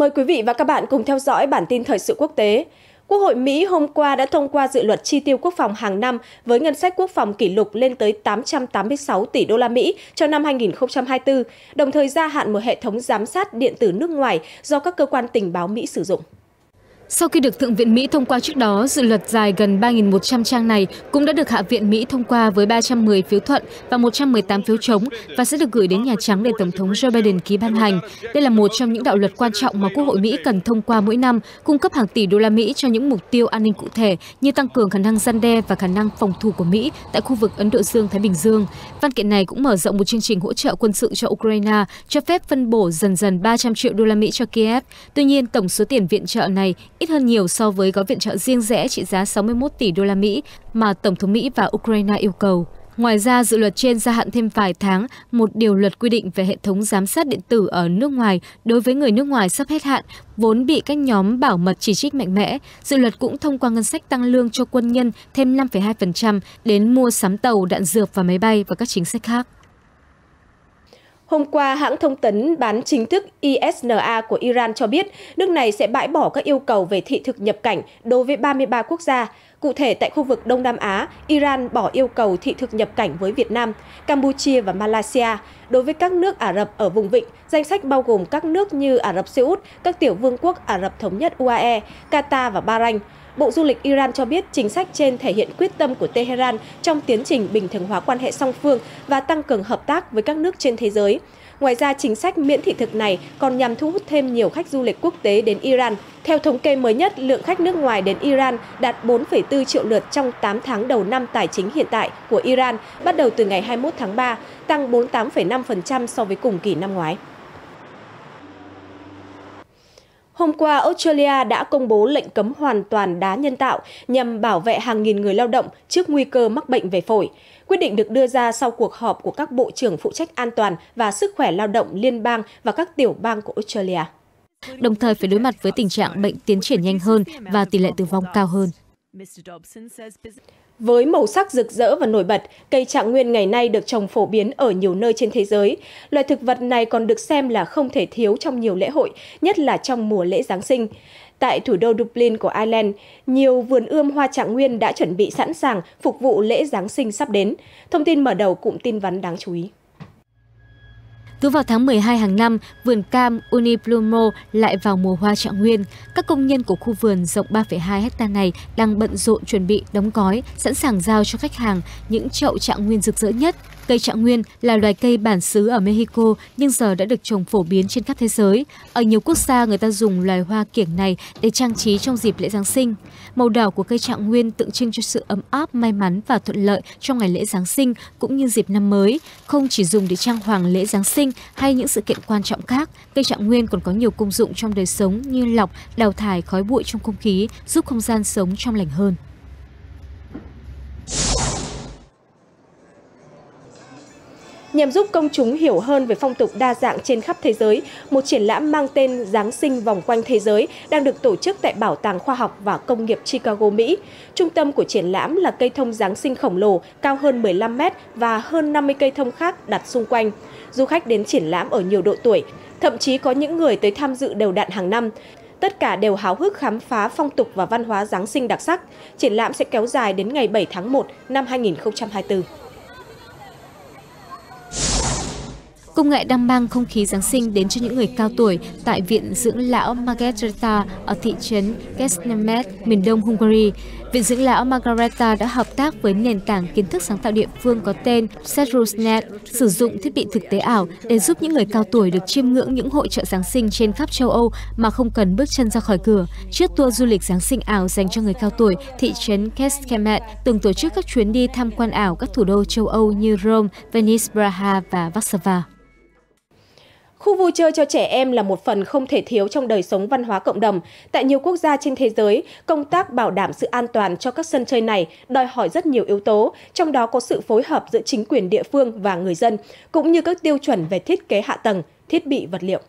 Mời quý vị và các bạn cùng theo dõi bản tin thời sự quốc tế. Quốc hội Mỹ hôm qua đã thông qua dự luật chi tiêu quốc phòng hàng năm với ngân sách quốc phòng kỷ lục lên tới 886 tỷ đô la Mỹ cho năm 2024, đồng thời gia hạn một hệ thống giám sát điện tử nước ngoài do các cơ quan tình báo Mỹ sử dụng. Sau khi được Thượng viện Mỹ thông qua trước đó, dự luật dài gần 3.100 trang này cũng đã được Hạ viện Mỹ thông qua với 310 phiếu thuận và 118 phiếu chống và sẽ được gửi đến Nhà Trắng để Tổng thống Joe Biden ký ban hành. Đây là một trong những đạo luật quan trọng mà Quốc hội Mỹ cần thông qua mỗi năm, cung cấp hàng tỷ đô la Mỹ cho những mục tiêu an ninh cụ thể như tăng cường khả năng gian đe và khả năng phòng thủ của Mỹ tại khu vực Ấn Độ Dương-Thái Bình Dương. Văn kiện này cũng mở rộng một chương trình hỗ trợ quân sự cho Ukraine, cho phép phân bổ dần dần 300 triệu đô la Mỹ cho Kiev. Tuy nhiên, tổng số tiền viện trợ này ít hơn nhiều so với gói viện trợ riêng rẽ trị giá 61 tỷ đô la Mỹ mà Tổng thống Mỹ và Ukraine yêu cầu. Ngoài ra, dự luật trên gia hạn thêm vài tháng một điều luật quy định về hệ thống giám sát điện tử ở nước ngoài đối với người nước ngoài sắp hết hạn, vốn bị các nhóm bảo mật chỉ trích mạnh mẽ. Dự luật cũng thông qua ngân sách tăng lương cho quân nhân thêm 5,2% đến mua sắm tàu, đạn dược và máy bay và các chính sách khác. Hôm qua, hãng thông tấn bán chính thức ISNA của Iran cho biết nước này sẽ bãi bỏ các yêu cầu về thị thực nhập cảnh đối với 33 quốc gia. Cụ thể, tại khu vực Đông Nam Á, Iran bỏ yêu cầu thị thực nhập cảnh với Việt Nam, Campuchia và Malaysia. Đối với các nước Ả Rập ở vùng vịnh, danh sách bao gồm các nước như Ả Rập Xê Út, các tiểu vương quốc Ả Rập Thống nhất UAE, Qatar và Bahrain. Bộ Du lịch Iran cho biết chính sách trên thể hiện quyết tâm của Tehran trong tiến trình bình thường hóa quan hệ song phương và tăng cường hợp tác với các nước trên thế giới. Ngoài ra, chính sách miễn thị thực này còn nhằm thu hút thêm nhiều khách du lịch quốc tế đến Iran. Theo thống kê mới nhất, lượng khách nước ngoài đến Iran đạt 4,4 triệu lượt trong 8 tháng đầu năm tài chính hiện tại của Iran, bắt đầu từ ngày 21 tháng 3, tăng 48,5% so với cùng kỳ năm ngoái. Hôm qua, Australia đã công bố lệnh cấm hoàn toàn đá nhân tạo nhằm bảo vệ hàng nghìn người lao động trước nguy cơ mắc bệnh về phổi. Quyết định được đưa ra sau cuộc họp của các bộ trưởng phụ trách an toàn và sức khỏe lao động liên bang và các tiểu bang của Australia. Đồng thời phải đối mặt với tình trạng bệnh tiến triển nhanh hơn và tỷ lệ tử vong cao hơn. Với màu sắc rực rỡ và nổi bật, cây trạng nguyên ngày nay được trồng phổ biến ở nhiều nơi trên thế giới. Loài thực vật này còn được xem là không thể thiếu trong nhiều lễ hội, nhất là trong mùa lễ Giáng sinh. Tại thủ đô Dublin của Ireland, nhiều vườn ươm hoa trạng nguyên đã chuẩn bị sẵn sàng phục vụ lễ Giáng sinh sắp đến. Thông tin mở đầu cụm tin vắn đáng chú ý. Cứ vào tháng 12 hàng năm, vườn cam Uniplumo lại vào mùa hoa trạng nguyên. Các công nhân của khu vườn rộng 3,2 hecta này đang bận rộn chuẩn bị đóng gói, sẵn sàng giao cho khách hàng những chậu trạng nguyên rực rỡ nhất. Cây trạng nguyên là loài cây bản xứ ở Mexico nhưng giờ đã được trồng phổ biến trên khắp thế giới. Ở nhiều quốc gia người ta dùng loài hoa kiểng này để trang trí trong dịp lễ Giáng sinh. Màu đỏ của cây trạng nguyên tượng trưng cho sự ấm áp, may mắn và thuận lợi trong ngày lễ Giáng sinh cũng như dịp năm mới, không chỉ dùng để trang hoàng lễ Giáng sinh hay những sự kiện quan trọng khác, cây trạng nguyên còn có nhiều công dụng trong đời sống như lọc, đào thải khói bụi trong không khí, giúp không gian sống trong lành hơn. Nhằm giúp công chúng hiểu hơn về phong tục đa dạng trên khắp thế giới, một triển lãm mang tên Giáng sinh vòng quanh thế giới đang được tổ chức tại Bảo tàng Khoa học và Công nghiệp Chicago, Mỹ. Trung tâm của triển lãm là cây thông Giáng sinh khổng lồ cao hơn 15 mét và hơn 50 cây thông khác đặt xung quanh. Du khách đến triển lãm ở nhiều độ tuổi, thậm chí có những người tới tham dự đều đặn hàng năm. Tất cả đều háo hức khám phá phong tục và văn hóa Giáng sinh đặc sắc. Triển lãm sẽ kéo dài đến ngày 7 tháng 1 năm 2024. Công nghệ đang mang không khí Giáng sinh đến cho những người cao tuổi tại Viện Dưỡng Lão Margareta ở thị trấn Kesnemet, miền đông Hungary. Viện Dưỡng Lão Margareta đã hợp tác với nền tảng kiến thức sáng tạo địa phương có tên Setrusnet, sử dụng thiết bị thực tế ảo để giúp những người cao tuổi được chiêm ngưỡng những hội trợ Giáng sinh trên khắp châu Âu mà không cần bước chân ra khỏi cửa. Trước tour du lịch Giáng sinh ảo dành cho người cao tuổi, thị trấn Kesnemet từng tổ chức các chuyến đi tham quan ảo các thủ đô châu Âu như Rome, Venice, Praha và Warsaw. Khu vui chơi cho trẻ em là một phần không thể thiếu trong đời sống văn hóa cộng đồng. Tại nhiều quốc gia trên thế giới, công tác bảo đảm sự an toàn cho các sân chơi này đòi hỏi rất nhiều yếu tố, trong đó có sự phối hợp giữa chính quyền địa phương và người dân, cũng như các tiêu chuẩn về thiết kế hạ tầng, thiết bị vật liệu.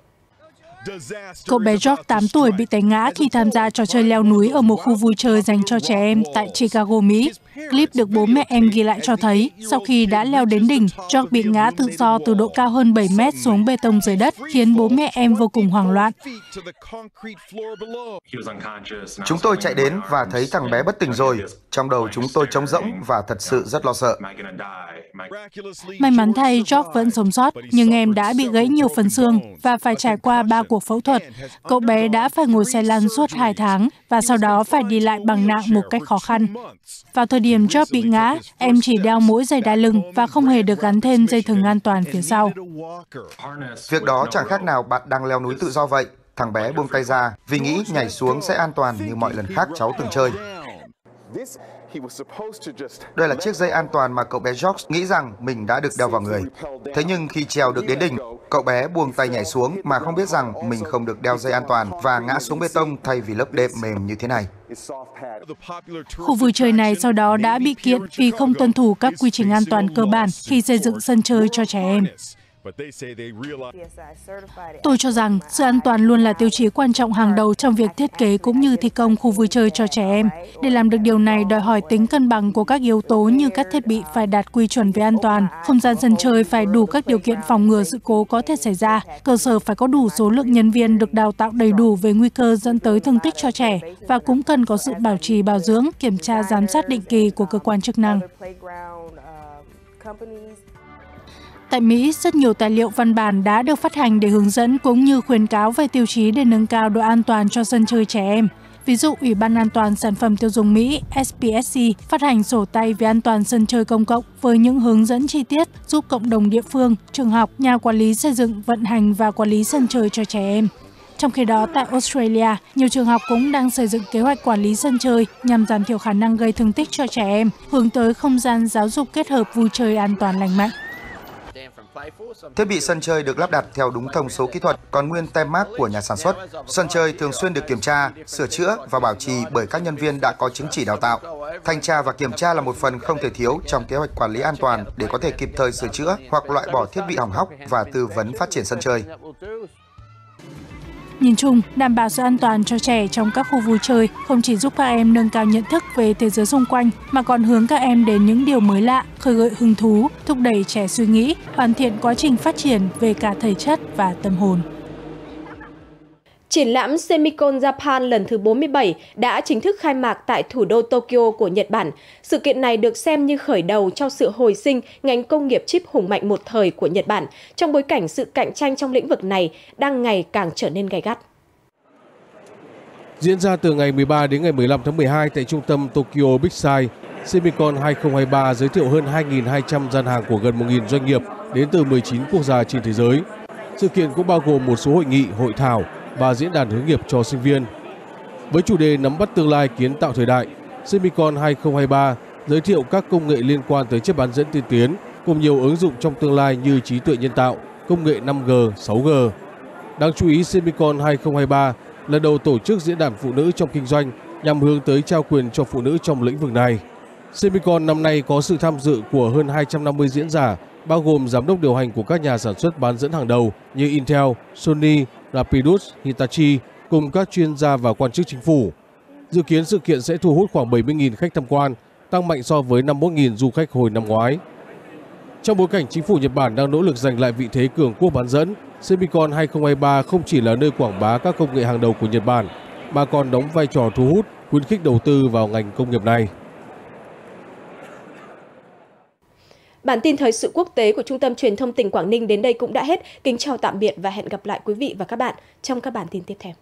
Cậu bé George 8 tuổi bị té ngã khi tham gia trò chơi leo núi ở một khu vui chơi dành cho trẻ em tại Chicago, Mỹ. Clip được bố mẹ em ghi lại cho thấy, sau khi đã leo đến đỉnh, George bị ngã tự do từ độ cao hơn 7 mét xuống bê tông dưới đất, khiến bố mẹ em vô cùng hoảng loạn. Chúng tôi chạy đến và thấy thằng bé bất tỉnh rồi. Trong đầu chúng tôi trống rỗng và thật sự rất lo sợ. May mắn thay, George vẫn sống sót, nhưng em đã bị gãy nhiều phần xương và phải trải qua ba cuộc phẫu thuật. Cậu bé đã phải ngồi xe lăn suốt 2 tháng và sau đó phải đi lại bằng nạng một cách khó khăn. Vào thời điểm Job bị ngã, em chỉ đeo mỗi dây đai lưng và không hề được gắn thêm dây thừng an toàn phía sau. Việc đó chẳng khác nào bạn đang leo núi tự do vậy. Thằng bé buông tay ra vì nghĩ nhảy xuống sẽ an toàn như mọi lần khác cháu từng chơi. Đây là chiếc dây an toàn mà cậu bé George nghĩ rằng mình đã được đeo vào người. Thế nhưng khi trèo được đến đỉnh, cậu bé buông tay nhảy xuống mà không biết rằng mình không được đeo dây an toàn và ngã xuống bê tông thay vì lớp đệm mềm như thế này. Khu vui chơi này sau đó đã bị kiện vì không tuân thủ các quy trình an toàn cơ bản khi xây dựng sân chơi cho trẻ em. Tôi cho rằng sự an toàn luôn là tiêu chí quan trọng hàng đầu trong việc thiết kế cũng như thi công khu vui chơi cho trẻ em. Để làm được điều này đòi hỏi tính cân bằng của các yếu tố như các thiết bị phải đạt quy chuẩn về an toàn, không gian sân chơi phải đủ các điều kiện phòng ngừa sự cố có thể xảy ra, cơ sở phải có đủ số lượng nhân viên được đào tạo đầy đủ về nguy cơ dẫn tới thương tích cho trẻ và cũng cần có sự bảo trì bảo dưỡng, kiểm tra giám sát định kỳ của cơ quan chức năng. Tại Mỹ, rất nhiều tài liệu văn bản đã được phát hành để hướng dẫn cũng như khuyến cáo về tiêu chí để nâng cao độ an toàn cho sân chơi trẻ em. Ví dụ, Ủy ban An toàn Sản phẩm Tiêu dùng Mỹ SPSC phát hành sổ tay về an toàn sân chơi công cộng với những hướng dẫn chi tiết giúp cộng đồng địa phương, trường học, nhà quản lý xây dựng, vận hành và quản lý sân chơi cho trẻ em. Trong khi đó, tại Australia, nhiều trường học cũng đang xây dựng kế hoạch quản lý sân chơi nhằm giảm thiểu khả năng gây thương tích cho trẻ em, hướng tới không gian giáo dục kết hợp vui chơi an toàn lành mạnh. Thiết bị sân chơi được lắp đặt theo đúng thông số kỹ thuật, còn nguyên tem mác của nhà sản xuất. Sân chơi thường xuyên được kiểm tra, sửa chữa và bảo trì bởi các nhân viên đã có chứng chỉ đào tạo. Thanh tra và kiểm tra là một phần không thể thiếu trong kế hoạch quản lý an toàn để có thể kịp thời sửa chữa hoặc loại bỏ thiết bị hỏng hóc và tư vấn phát triển sân chơi. Nhìn chung, đảm bảo sự an toàn cho trẻ trong các khu vui chơi không chỉ giúp các em nâng cao nhận thức về thế giới xung quanh mà còn hướng các em đến những điều mới lạ, khơi gợi hứng thú, thúc đẩy trẻ suy nghĩ, hoàn thiện quá trình phát triển về cả thể chất và tâm hồn. Triển lãm Semicon Japan lần thứ 47 đã chính thức khai mạc tại thủ đô Tokyo của Nhật Bản. Sự kiện này được xem như khởi đầu cho sự hồi sinh ngành công nghiệp chip hùng mạnh một thời của Nhật Bản, trong bối cảnh sự cạnh tranh trong lĩnh vực này đang ngày càng trở nên gay gắt. Diễn ra từ ngày 13 đến ngày 15 tháng 12 tại trung tâm Tokyo Big Sight, Semicon 2023 giới thiệu hơn 2.200 gian hàng của gần 1.000 doanh nghiệp đến từ 19 quốc gia trên thế giới. Sự kiện cũng bao gồm một số hội nghị, hội thảo, và diễn đàn hướng nghiệp cho sinh viên. Với chủ đề nắm bắt tương lai kiến tạo thời đại, Semicon 2023 giới thiệu các công nghệ liên quan tới chiếc bán dẫn tiên tiến cùng nhiều ứng dụng trong tương lai như trí tuệ nhân tạo, công nghệ 5G, 6G. Đáng chú ý Semicon 2023 lần đầu tổ chức diễn đàn phụ nữ trong kinh doanh nhằm hướng tới trao quyền cho phụ nữ trong lĩnh vực này. Semicon năm nay có sự tham dự của hơn 250 diễn giả, bao gồm giám đốc điều hành của các nhà sản xuất bán dẫn hàng đầu như Intel, Sony, Rapidus, Hitachi cùng các chuyên gia và quan chức chính phủ. Dự kiến sự kiện sẽ thu hút khoảng 70.000 khách tham quan, tăng mạnh so với 51.000 du khách hồi năm ngoái. Trong bối cảnh chính phủ Nhật Bản đang nỗ lực giành lại vị thế cường quốc bán dẫn, Semicon 2023 không chỉ là nơi quảng bá các công nghệ hàng đầu của Nhật Bản, mà còn đóng vai trò thu hút, khuyến khích đầu tư vào ngành công nghiệp này. Bản tin thời sự quốc tế của Trung tâm Truyền thông tỉnh Quảng Ninh đến đây cũng đã hết. Kính chào tạm biệt và hẹn gặp lại quý vị và các bạn trong các bản tin tiếp theo.